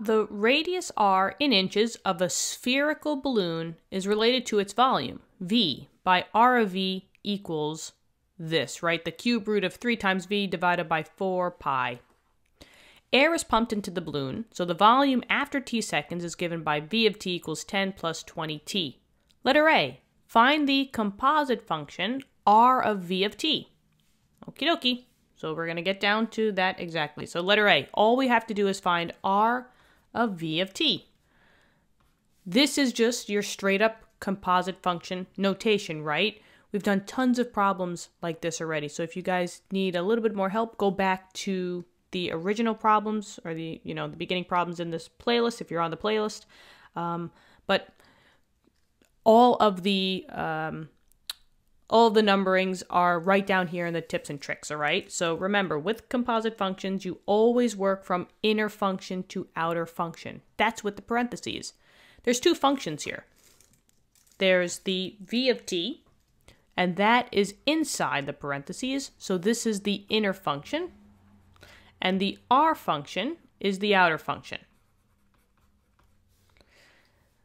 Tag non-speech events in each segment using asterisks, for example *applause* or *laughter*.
The radius r in inches of a spherical balloon is related to its volume, v, by r of v equals this, right? The cube root of 3 times v divided by 4 pi. Air is pumped into the balloon, so the volume after t seconds is given by v of t equals 10 plus 20t. Letter A. Find the composite function r of v of t. Okie dokie. So we're going to get down to that exactly. So letter A. All we have to do is find r of v of t. This is just your straight up composite function notation, right? We've done tons of problems like this already. So if you guys need a little bit more help, go back to the original problems or the, you know, the beginning problems in this playlist if you're on the playlist. Um, but all of the um, all the numberings are right down here in the tips and tricks, all right? So remember, with composite functions, you always work from inner function to outer function. That's with the parentheses. There's two functions here. There's the v of t, and that is inside the parentheses, so this is the inner function. And the r function is the outer function.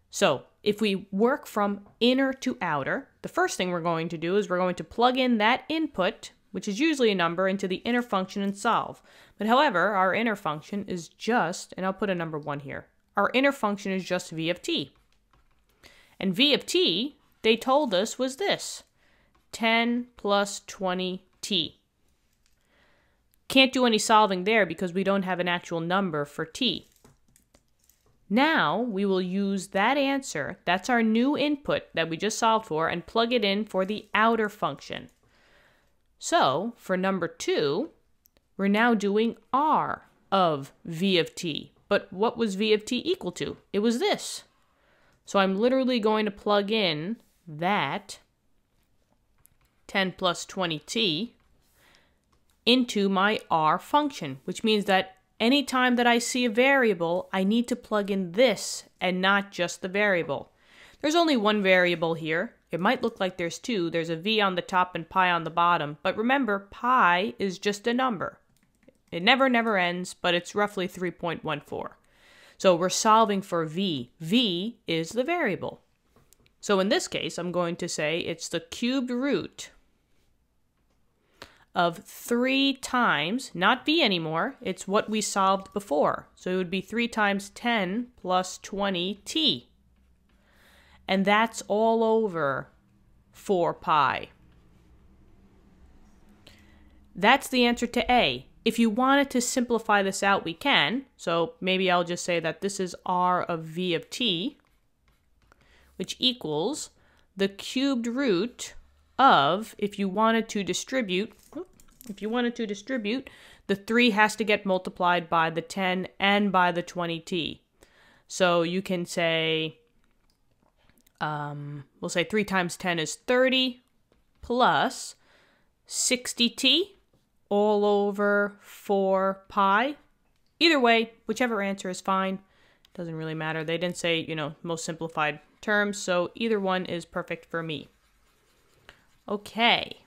So if we work from inner to outer, the first thing we're going to do is we're going to plug in that input, which is usually a number, into the inner function and solve. But however, our inner function is just, and I'll put a number 1 here, our inner function is just v of t. And v of t, they told us, was this, 10 plus 20t. Can't do any solving there because we don't have an actual number for t. Now we will use that answer, that's our new input that we just solved for, and plug it in for the outer function. So for number two, we're now doing r of v of t. But what was v of t equal to? It was this. So I'm literally going to plug in that 10 plus 20t into my r function, which means that Anytime that I see a variable, I need to plug in this and not just the variable. There's only one variable here. It might look like there's two. There's a v on the top and pi on the bottom. But remember, pi is just a number. It never, never ends, but it's roughly 3.14. So we're solving for v. v is the variable. So in this case, I'm going to say it's the cubed root of 3 times, not b anymore, it's what we solved before. So it would be 3 times 10 plus 20t. And that's all over 4 pi. That's the answer to A. If you wanted to simplify this out, we can. So maybe I'll just say that this is r of v of t, which equals the cubed root of, if you wanted to distribute, if you wanted to distribute, the 3 has to get multiplied by the 10 and by the 20t. So you can say, um, we'll say 3 times 10 is 30 plus 60t all over 4 pi. Either way, whichever answer is fine. Doesn't really matter. They didn't say, you know, most simplified terms, so either one is perfect for me. Okay.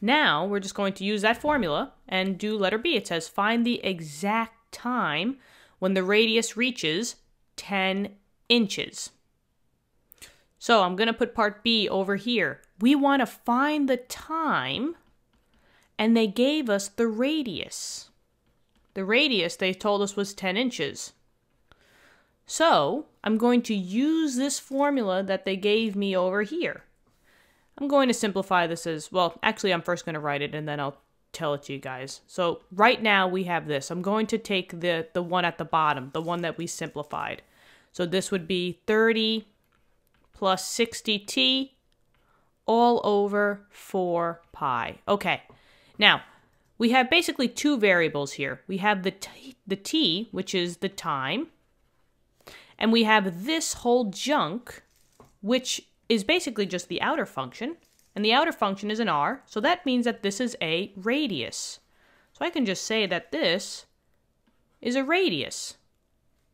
Now we're just going to use that formula and do letter B. It says find the exact time when the radius reaches 10 inches. So I'm going to put part B over here. We want to find the time and they gave us the radius. The radius they told us was 10 inches. So I'm going to use this formula that they gave me over here. I'm going to simplify this as, well, actually I'm first going to write it and then I'll tell it to you guys. So right now we have this. I'm going to take the, the one at the bottom, the one that we simplified. So this would be 30 plus 60t all over 4 pi. Okay, now we have basically two variables here. We have the t, the t, which is the time, and we have this whole junk, which is basically just the outer function, and the outer function is an r, so that means that this is a radius. So I can just say that this is a radius.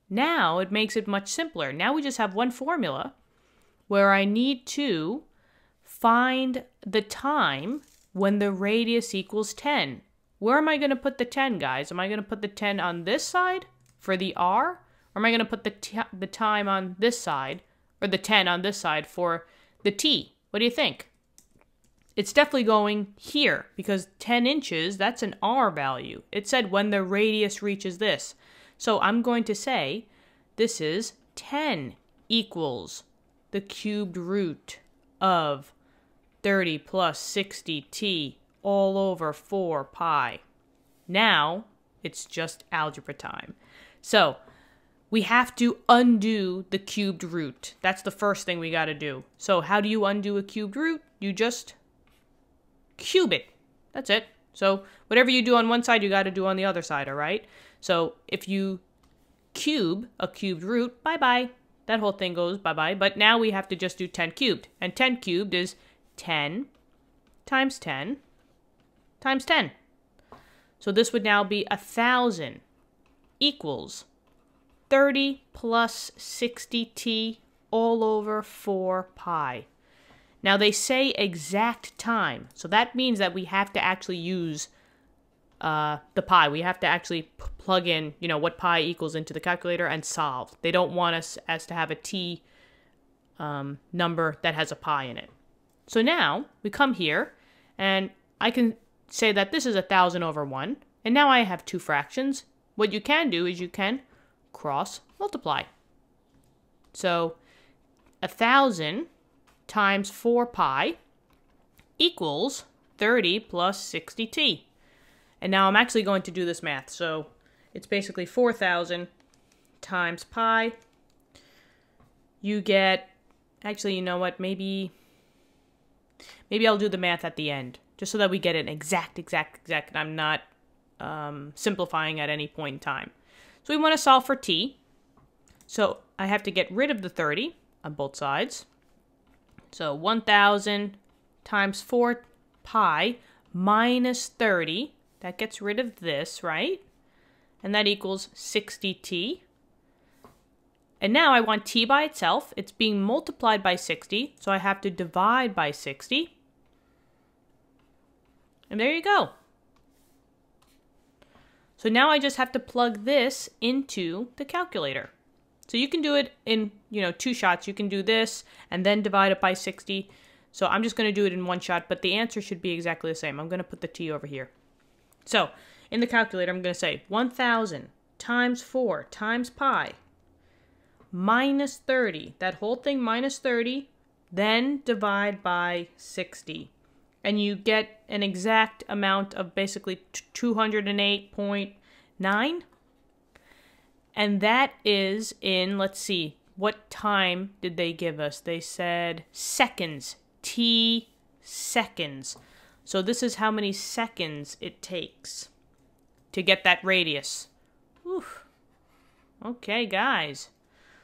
Now it makes it much simpler. Now we just have one formula where I need to find the time when the radius equals 10. Where am I going to put the 10, guys? Am I going to put the 10 on this side for the r? Or am I going to put the, the time on this side, or the 10 on this side for the t? What do you think? It's definitely going here because 10 inches, that's an r value. It said when the radius reaches this. So I'm going to say this is 10 equals the cubed root of 30 plus 60t all over 4 pi. Now it's just algebra time. So we have to undo the cubed root. That's the first thing we got to do. So how do you undo a cubed root? You just cube it. That's it. So whatever you do on one side, you got to do on the other side, all right? So if you cube a cubed root, bye-bye. That whole thing goes bye-bye. But now we have to just do 10 cubed. And 10 cubed is 10 times 10 times 10. So this would now be a 1,000 equals 30 plus 60t all over 4 pi. Now they say exact time, so that means that we have to actually use uh, the pi. We have to actually plug in, you know, what pi equals into the calculator and solve. They don't want us as to have a t um, number that has a pi in it. So now we come here, and I can say that this is a thousand over one, and now I have two fractions. What you can do is you can cross multiply. So a thousand times 4 pi equals 30 plus 60t. And now I'm actually going to do this math. So it's basically 4,000 times pi. You get, actually, you know what, maybe, maybe I'll do the math at the end. Just so that we get an exact, exact, exact, I'm not um, simplifying at any point in time. So we want to solve for t. So I have to get rid of the 30 on both sides. So 1,000 times 4 pi minus 30. That gets rid of this, right? And that equals 60t. And now I want t by itself. It's being multiplied by 60, so I have to divide by 60. And there you go. So now I just have to plug this into the calculator. So you can do it in, you know, two shots. You can do this and then divide it by 60. So I'm just going to do it in one shot, but the answer should be exactly the same. I'm going to put the t over here. So in the calculator, I'm going to say 1,000 times 4 times pi minus 30. That whole thing minus 30, then divide by 60. And you get an exact amount of basically 208.9 and that is in, let's see, what time did they give us? They said seconds. T seconds. So this is how many seconds it takes to get that radius. Oof. Okay, guys.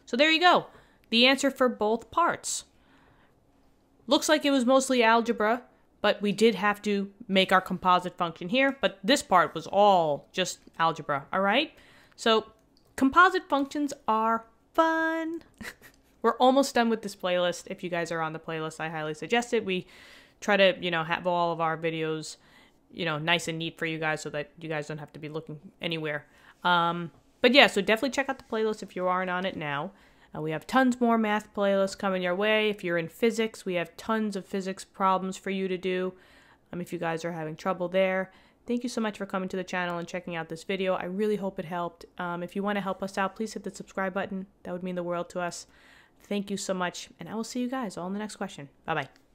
So there you go. The answer for both parts. Looks like it was mostly algebra, but we did have to make our composite function here. But this part was all just algebra, all right? So Composite functions are fun. *laughs* We're almost done with this playlist. If you guys are on the playlist, I highly suggest it. We try to, you know, have all of our videos, you know, nice and neat for you guys so that you guys don't have to be looking anywhere. Um, but yeah, so definitely check out the playlist if you aren't on it now. Uh, we have tons more math playlists coming your way. If you're in physics, we have tons of physics problems for you to do. Um, if you guys are having trouble there. Thank you so much for coming to the channel and checking out this video. I really hope it helped. Um, if you want to help us out, please hit the subscribe button. That would mean the world to us. Thank you so much, and I will see you guys all in the next question. Bye-bye.